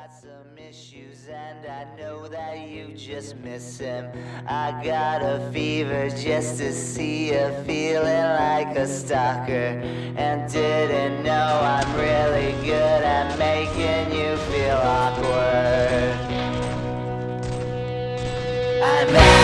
got some issues and I know that you just miss him. I got a fever just to see you feeling like a stalker. And didn't know I'm really good at making you feel awkward. I'm